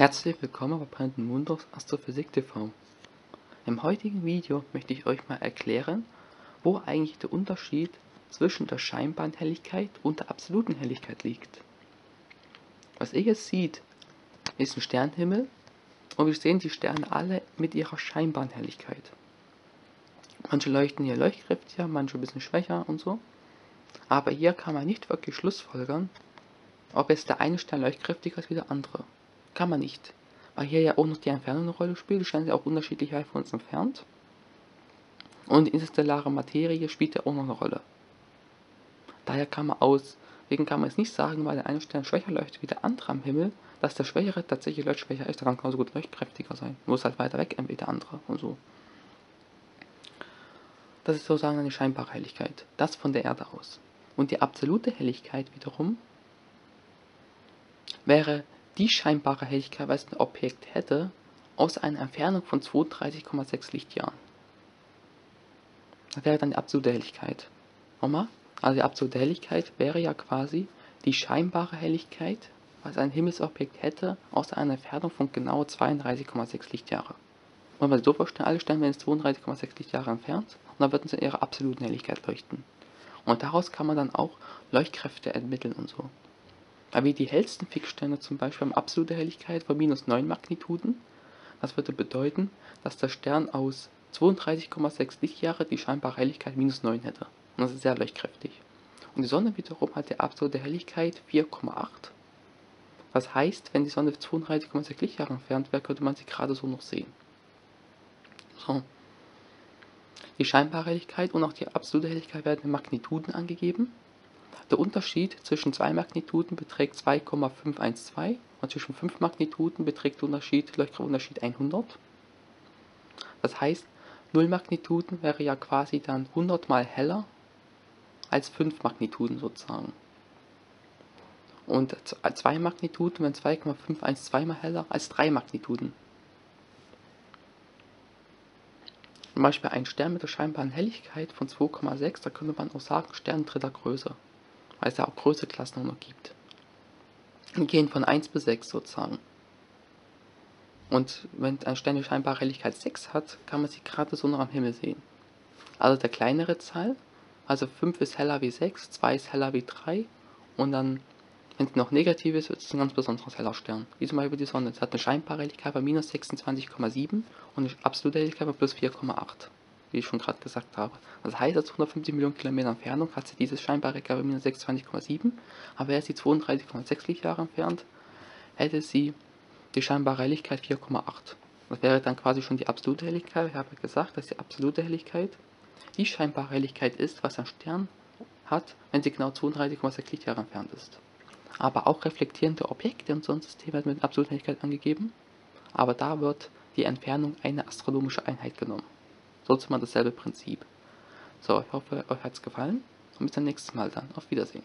Herzlich willkommen bei Brandon Munders Astrophysik TV. Im heutigen Video möchte ich euch mal erklären, wo eigentlich der Unterschied zwischen der scheinbaren Helligkeit und der absoluten Helligkeit liegt. Was ihr jetzt seht, ist ein Sternenhimmel und wir sehen die Sterne alle mit ihrer scheinbaren Helligkeit. Manche leuchten hier leuchtkräftiger, manche ein bisschen schwächer und so. Aber hier kann man nicht wirklich schlussfolgern, ob jetzt der eine Stern leuchtkräftiger ist wie der andere. Kann man nicht. Weil hier ja auch noch die Entfernung eine Rolle spielt. Die Sterne sind auch unterschiedlich weit von uns entfernt. Und die interstellare Materie spielt ja auch noch eine Rolle. Daher kann man aus, deswegen kann man jetzt nicht sagen, weil der eine Stern schwächer leuchtet wie der andere am Himmel, dass der Schwächere tatsächlich leuchtschwächer ist. Der kann genauso gut leuchtkräftiger sein. Ist halt weiter weg wie der andere und so. Das ist sozusagen eine scheinbare Helligkeit. Das von der Erde aus. Und die absolute Helligkeit wiederum wäre die scheinbare Helligkeit, was ein Objekt hätte, aus einer Entfernung von 32,6 Lichtjahren. Das wäre dann die absolute Helligkeit. Nochmal? Also die absolute Helligkeit wäre ja quasi die scheinbare Helligkeit, was ein Himmelsobjekt hätte, aus einer Entfernung von genau 32,6 Lichtjahre. Wir sich so vorstellen, alle Sterne werden 32,6 Lichtjahre entfernt und dann würden sie in ihrer absoluten Helligkeit leuchten. Und daraus kann man dann auch Leuchtkräfte ermitteln und so. Aber wie die hellsten Fixsterne zum Beispiel haben absolute Helligkeit von minus 9 Magnituden. Das würde bedeuten, dass der Stern aus 32,6 Lichtjahre die scheinbare Helligkeit minus 9 hätte. Und das ist sehr leuchtkräftig. Und die Sonne wiederum hat die absolute Helligkeit 4,8. Was heißt, wenn die Sonne 32,6 Lichtjahre entfernt wäre, könnte man sie gerade so noch sehen. So. Die scheinbare Helligkeit und auch die absolute Helligkeit werden in Magnituden angegeben. Der Unterschied zwischen zwei Magnituden beträgt 2,512 und zwischen 5 Magnituden beträgt der Unterschied, Leuchtkraftunterschied 100. Das heißt, 0 Magnituden wäre ja quasi dann 100 mal heller als 5 Magnituden sozusagen. Und 2 Magnituden wären 2,512 mal heller als 3 Magnituden. Zum Beispiel ein Stern mit der scheinbaren Helligkeit von 2,6, da könnte man auch sagen Stern dritter Größe weil es ja auch größere Klassen noch gibt. Und gehen von 1 bis 6 sozusagen. Und wenn ein Stern die scheinbare Helligkeit 6 hat, kann man sie gerade so noch am Himmel sehen. Also der kleinere Zahl, also 5 ist heller wie 6, 2 ist heller wie 3 und dann, wenn es noch negativ ist, ist es ein ganz besonderes heller Stern. Wie zum Beispiel die Sonne. Es hat eine scheinbare Helligkeit von minus 26,7 und eine absolute Helligkeit von plus 4,8 wie ich schon gerade gesagt habe. Das heißt, aus 150 Millionen Kilometer Entfernung hat sie dieses scheinbare Gravimin 26,7, aber wäre sie 32,6 Lichtjahre entfernt, hätte sie die scheinbare Helligkeit 4,8. Das wäre dann quasi schon die absolute Helligkeit. Ich habe gesagt, dass die absolute Helligkeit die scheinbare Helligkeit ist, was ein Stern hat, wenn sie genau 32,6 Lichtjahre entfernt ist. Aber auch reflektierende Objekte in unserem System werden mit absoluter Helligkeit angegeben, aber da wird die Entfernung eine astronomische Einheit genommen nutzt man dasselbe Prinzip. So, ich hoffe, euch hat es gefallen und bis zum nächsten Mal dann. Auf Wiedersehen.